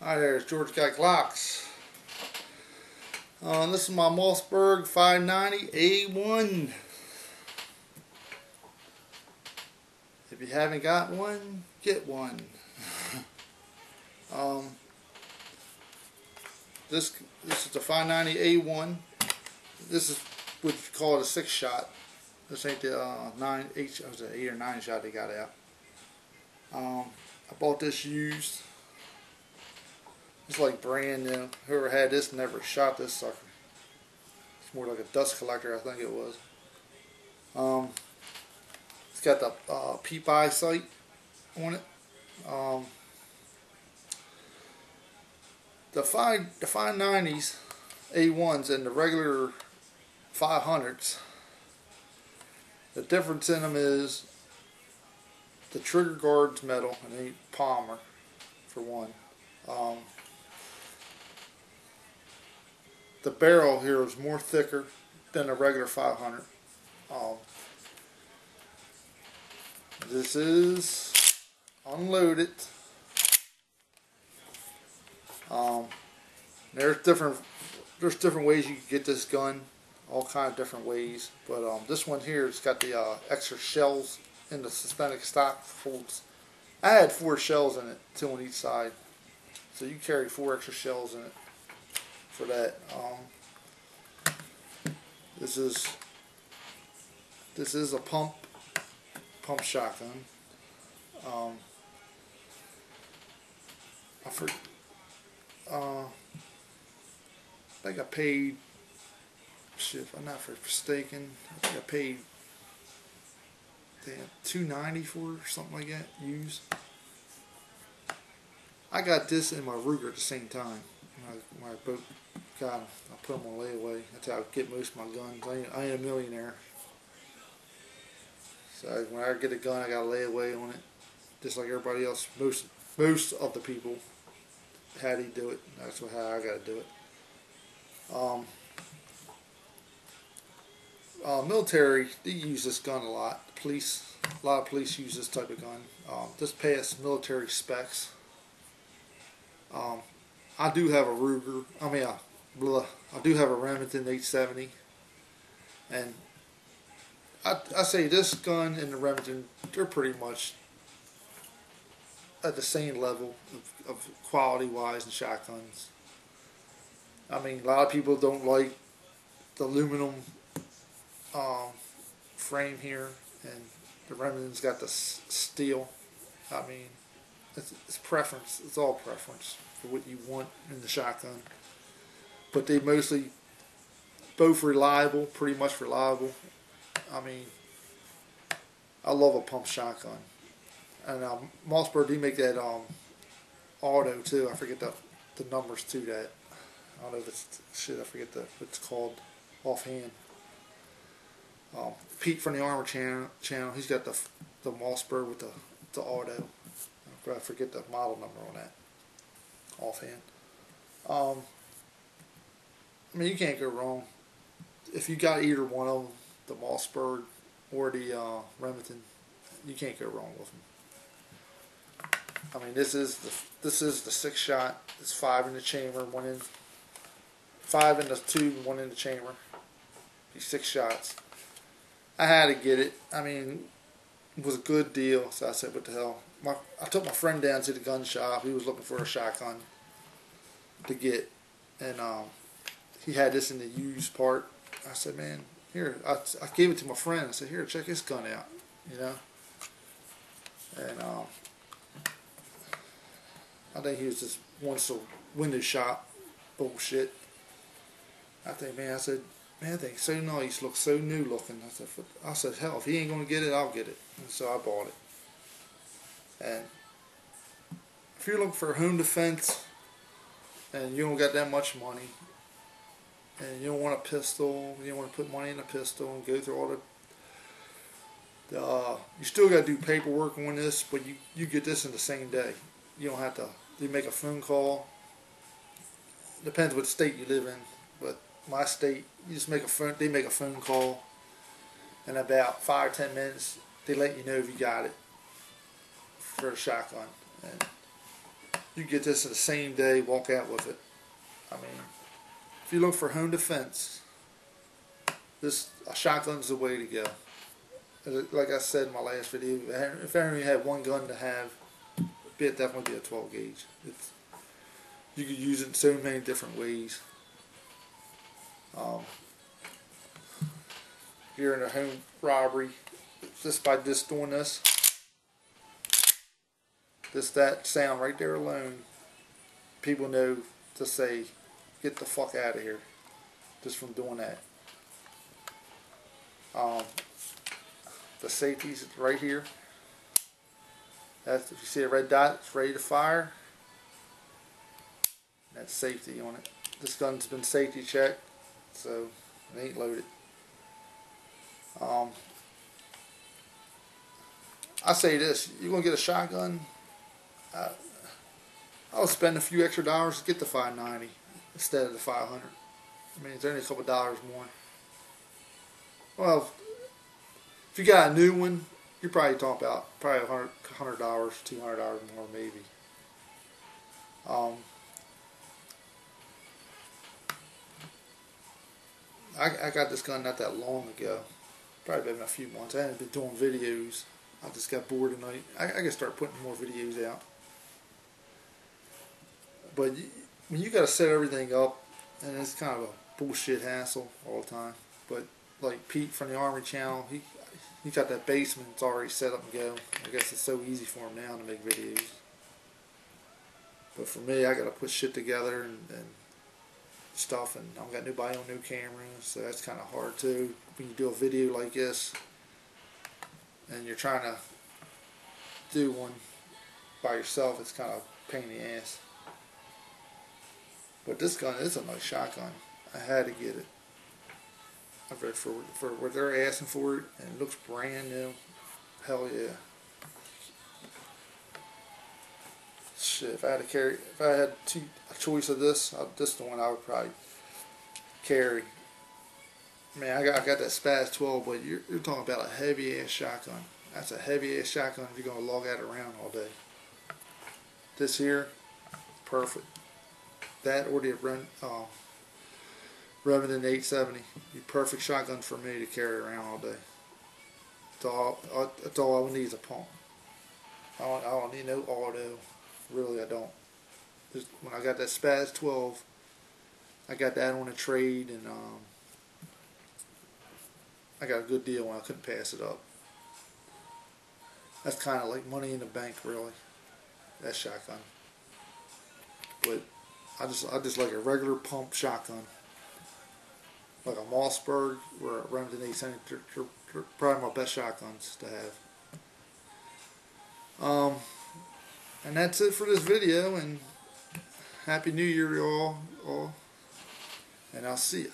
Hi there, it's George Got Glocks. Uh, this is my Mossberg 590A1. If you haven't got one, get one. um, this this is the 590A1. This is what you call it a six shot. This ain't the uh, nine eight. Was it eight or nine shot they got out? Um, I bought this used. It's like brand new. Whoever had this never shot this sucker. It's more like a dust collector, I think it was. Um, it's got the uh, peep eye sight on it. Um, the five the five nineties A1s and the regular 500s. The difference in them is the trigger guard's metal and they Palmer for one. Um, the barrel here is more thicker than a regular 500. Um, this is unloaded. Um, there's different there's different ways you can get this gun, all kind of different ways. But um, this one here it's got the uh, extra shells in the suspended stock folds. I had four shells in it, two on each side. So you carry four extra shells in it for that. Um, this is this is a pump pump shotgun. Um, I for, uh, I think I paid shit. If I'm not for mistaken, I think I paid damn two ninety for or something like that. Used. I got this in my Ruger at the same time. My, my got them. I put them on layaway. That's how I get most of my guns. I ain't, I ain't a millionaire. So when I get a gun, I got a layaway on it. Just like everybody else. Most most of the people how do you do it. That's how I got to do it. Um, uh, military, they use this gun a lot. Police, a lot of police use this type of gun. Um, this passed military specs. Um, I do have a Ruger. I mean, a, blah, I do have a Remington 870, and I, I say this gun and the Remington, they're pretty much at the same level of, of quality wise and shotguns. I mean, a lot of people don't like the aluminum um, frame here, and the Remington's got the steel. I mean, it's, it's preference. It's all preference for what you want in the shotgun. But they mostly both reliable, pretty much reliable. I mean, I love a pump shotgun. And um, Mossberg, do make that um, auto too. I forget the the numbers to that. I don't know if it's shit. I forget the what it's called offhand. Um, Pete from the Armor channel, channel, he's got the the Mossberg with the the auto. I forget the model number on that offhand. Um, I mean, you can't go wrong if you got either one of them, the Mossberg or the uh, Remington. You can't go wrong with them. I mean, this is the this is the six shot. It's five in the chamber, one in five in the tube, one in the chamber. These six shots. I had to get it. I mean, was a good deal, so I said, "What the hell?" My, I took my friend down to the gun shop. He was looking for a shotgun to get, and um, he had this in the used part. I said, "Man, here." I, I gave it to my friend. I said, "Here, check this gun out," you know. And um, I think he was just once a window shop bullshit. I think, man, I said, man, thing's so nice, looks so new looking. I said, I said, hell, if he ain't gonna get it, I'll get it. And so I bought it. And if you're looking for home defense and you don't got that much money and you don't want a pistol, you don't want to put money in a pistol and go through all the uh, you still got to do paperwork on this, but you, you get this in the same day. You don't have to you make a phone call. Depends what state you live in, but my state, you just make a phone. They make a phone call, and about five or ten minutes, they let you know if you got it for a shotgun. And You get this in the same day, walk out with it. I mean, if you look for home defense, this a shotgun's the way to go. Like I said in my last video, if I only had one gun to have, it'd definitely be a 12 gauge. It's, you could use it in so many different ways. Um, here in a home robbery, just by just doing this, just that sound right there alone, people know to say, get the fuck out of here, just from doing that. Um, the safety's right here. That's if you see a red dot, it's ready to fire. That's safety on it. This gun's been safety checked, so it ain't loaded. Um, I say this: you're gonna get a shotgun. Uh, I'll spend a few extra dollars to get the 590 instead of the 500. I mean, it's only a couple dollars more. Well, if you got a new one, you're probably talking about probably hundred dollars, two hundred dollars more, maybe. Um, I, I got this gun not that long ago, probably been a few months. I haven't been doing videos. I just got bored tonight. I, I gotta start putting more videos out. But you, when you gotta set everything up, and it's kind of a bullshit hassle all the time. But like Pete from the Army Channel, he he got that basement it's already set up and go. I guess it's so easy for him now to make videos. But for me, I got to put shit together and, and stuff, and I've got nobody on no camera, so that's kind of hard too. When you do a video like this, and you're trying to do one by yourself, it's kind of pain in the ass. But this gun is a nice shotgun. I had to get it I've read for for what they're asking for it, and it looks brand new. Hell yeah. If I had to carry, if I had two, a choice of this, uh, this the one I would probably carry. Man, I got I got that SPAS 12, but you're you're talking about a heavy ass shotgun. That's a heavy ass shotgun if you're gonna log that around all day. This here, perfect. That or the run. Uh, Remington 870. The perfect shotgun for me to carry around all day. That's all, that's all I would need is a pump. I don't, I don't need no auto. Really, I don't. When I got that SPAS 12, I got that on a trade, and um, I got a good deal when I couldn't pass it up. That's kind of like money in the bank, really. That shotgun. But I just I just like a regular pump shotgun like a Mossberg or a Remington 870. They're, probably my best shotguns to have. Um, and that's it for this video. And Happy New Year, y'all. All. And I'll see you.